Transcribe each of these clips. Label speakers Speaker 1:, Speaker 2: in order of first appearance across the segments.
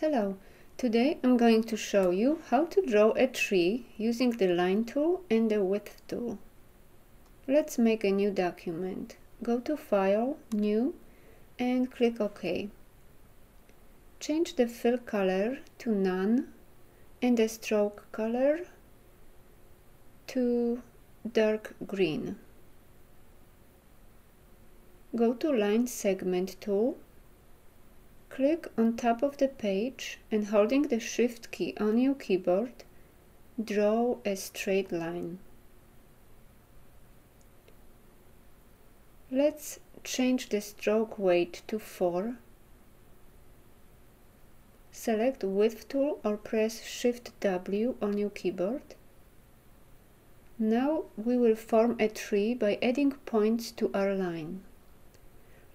Speaker 1: Hello, today I'm going to show you how to draw a tree using the line tool and the width tool. Let's make a new document. Go to File, New and click OK. Change the fill color to None and the stroke color to dark green. Go to Line Segment tool Click on top of the page and holding the shift key on your keyboard, draw a straight line. Let's change the stroke weight to 4. Select width tool or press shift W on your keyboard. Now we will form a tree by adding points to our line.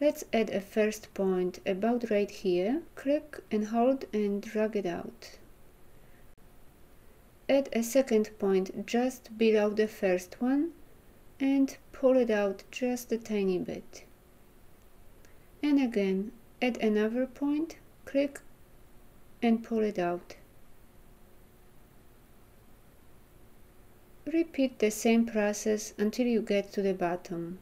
Speaker 1: Let's add a first point about right here. Click and hold and drag it out. Add a second point just below the first one and pull it out just a tiny bit. And again, add another point, click and pull it out. Repeat the same process until you get to the bottom.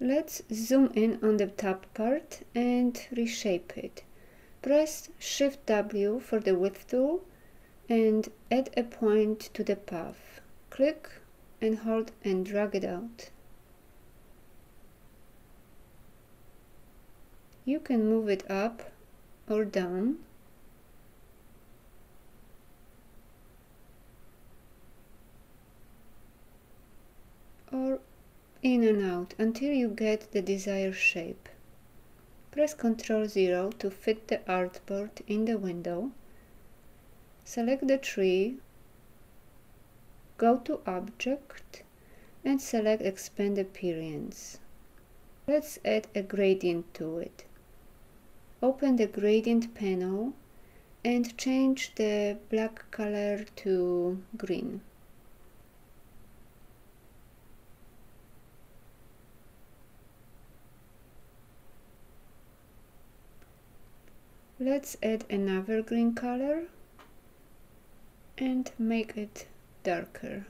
Speaker 1: Let's zoom in on the top part and reshape it. Press Shift W for the width tool and add a point to the path. Click and hold and drag it out. You can move it up or down. Or in and out until you get the desired shape. Press Ctrl 0 to fit the artboard in the window. Select the tree, go to Object and select Expand Appearance. Let's add a gradient to it. Open the gradient panel and change the black color to green. Let's add another green color and make it darker.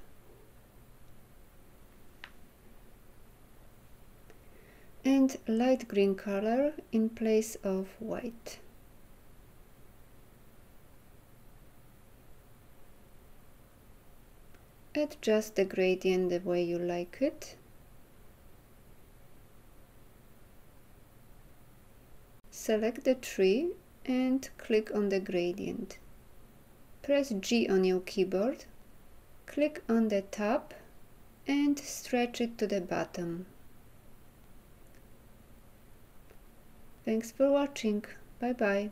Speaker 1: And light green color in place of white. Adjust the gradient the way you like it. Select the tree and click on the gradient. Press G on your keyboard, click on the top and stretch it to the bottom. Thanks for watching. Bye bye.